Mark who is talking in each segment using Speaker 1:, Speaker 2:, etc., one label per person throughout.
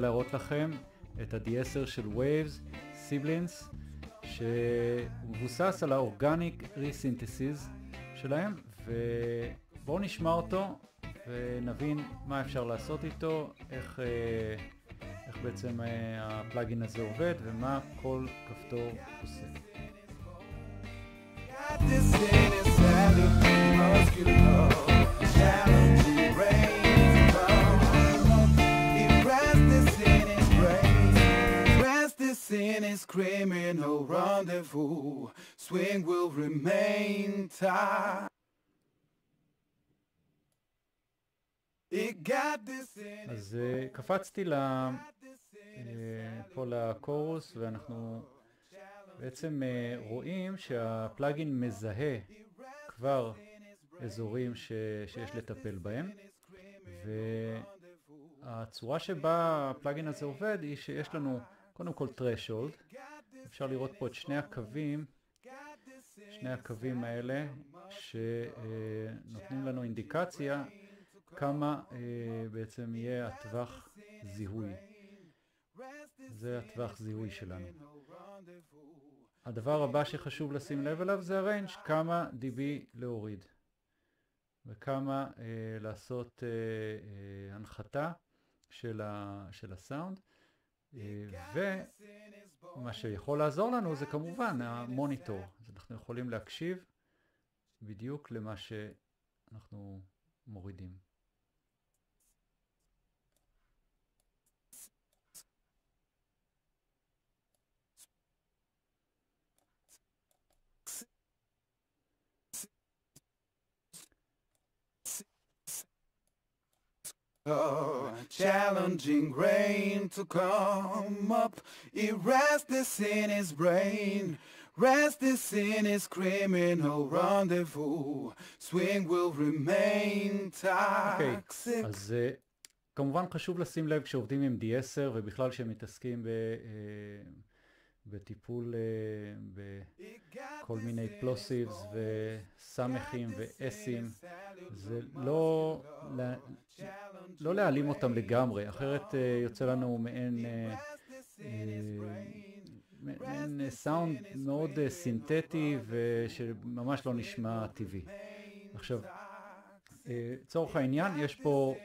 Speaker 1: להראות לכם את ה-D10 של Waves, Siblings, שמבוסס על האורגניק ריסינתסיס שלהם, ובואו נשמע אותו ונבין מה אפשר לעשות איתו, איך, אה, איך בעצם אה, הפלאגין הזה עובד ומה כל כפתור עושה. Sin is criminal rendezvous, swing will remain tight. אז uh, קפצתי uh, פה לקורוס ואנחנו בעצם uh, רואים שהפלאגין מזהה כבר אזורים ש... שיש לטפל בהם. והצורה שבה הפלאגין הזה עובד היא שיש לנו קודם כל threshold, אפשר לראות פה את שני הקווים, שני הקווים האלה שנותנים לנו אינדיקציה כמה אה, בעצם יהיה הטווח זיהוי. זה הטווח זיהוי שלנו. הדבר הבא שחשוב לשים לב אליו זה הריינג' כמה dB להוריד וכמה אה, לעשות אה, אה, הנחתה של, ה, של הסאונד. ומה שיכול לעזור לנו זה כמובן המוניטור. אז אנחנו יכולים להקשיב בדיוק למה שאנחנו מורידים. Oh, challenging rain to come up, erase the sin his brain. Rest the sin is criminal rendezvous, swing will remain toxic. Okay, אז uh, כמובן חשוב לשים לב כשעובדים עם D10 ובכלל כשמתעסקים ב... Uh, בטיפול uh, בכל מיני פלוסיבס וסמכים ואסים, זה לא, לא, להעלים אותם לגמרי, אחרת uh, יוצא לנו מעין, uh, מעין סאונד מאוד סינתטי ושממש לא נשמע טבעי. עכשיו, לצורך העניין יש פה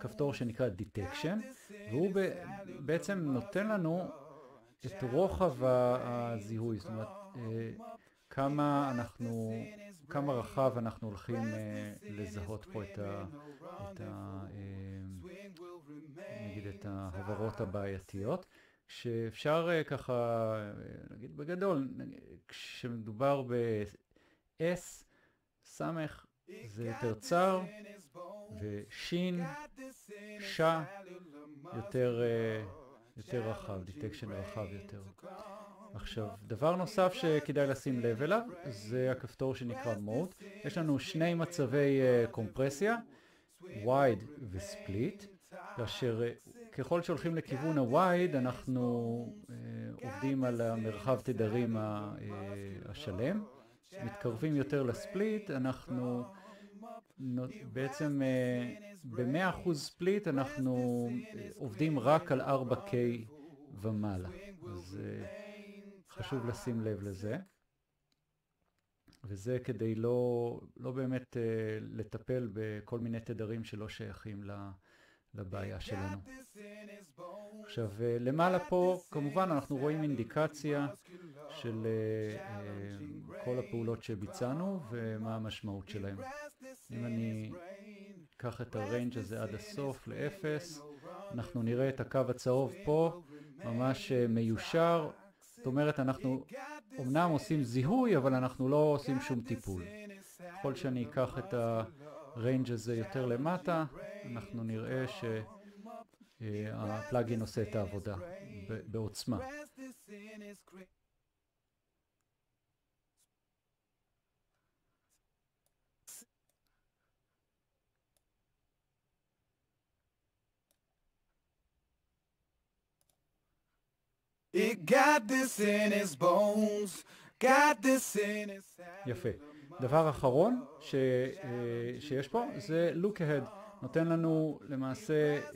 Speaker 1: כפתור שנקרא Detection, והוא בעצם נותן לנו את רוחב הזיהוי, זאת אומרת, אה, כמה אנחנו, כמה רחב אנחנו הולכים אה, לזהות פה את ה... את ה אה, נגיד את ההברות הבעייתיות. שאפשר ככה, נגיד בגדול, כשמדובר ב-S, ס' זה יותר צר, ושין, ש, יותר יותר רחב, detection רחב יותר. עכשיו, דבר נוסף שכדאי לשים לב אליו, זה הכפתור שנקרא mode. יש לנו שני מצבי אה, קומפרסיה, wide ו split, כאשר אה, ככל שהולכים לכיוון ה-wide אנחנו אה, עובדים על המרחב תדרים השלם, מתקרבים יותר ל split, אנחנו בעצם אה, ב-100% ספליט אנחנו אה, עובדים רק על 4K ומעלה, אז אה, חשוב לשים לב לזה. וזה כדי לא, לא באמת לטפל בכל מיני תדרים שלא שייכים לבעיה שלנו. עכשיו, למעלה פה, כמובן אנחנו רואים אינדיקציה של כל הפעולות שביצענו ומה המשמעות שלהם. אם אני אקח את הריינג' הזה עד הסוף לאפס, אנחנו נראה את הקו הצהוב פה ממש אה, מיושר, זאת אומרת אנחנו אמנם עושים זיהוי אבל אנחנו לא עושים שום טיפול. ככל שאני אקח את הריינג' הזה יותר למטה, אנחנו נראה שהפלאגין עושה את העבודה בעוצמה. It got this in his bones, got this in his... יפה. דבר אחרון ש, uh, שיש פה זה look ahead. נותן לנו למעשה uh,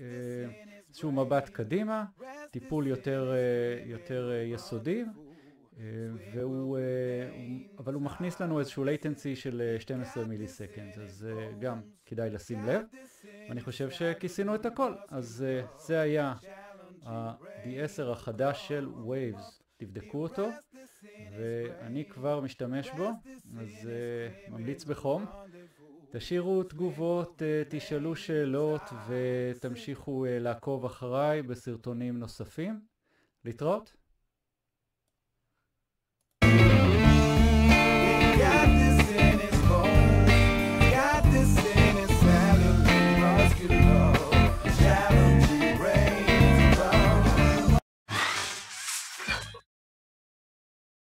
Speaker 1: איזשהו מבט קדימה, טיפול יותר, יותר יסודי, והוא, אבל הוא מכניס לנו איזשהו latency של 12 מיליסקנד, אז גם כדאי לשים לב. ואני חושב שכיסינו את הכל, אז זה היה ה-D10 החדש של Waves, תבדקו אותו, ואני כבר משתמש בו, אז uh, ממליץ בחום. תשאירו תגובות, uh, תשאלו שאלות ותמשיכו uh, לעקוב אחריי בסרטונים נוספים. להתראות.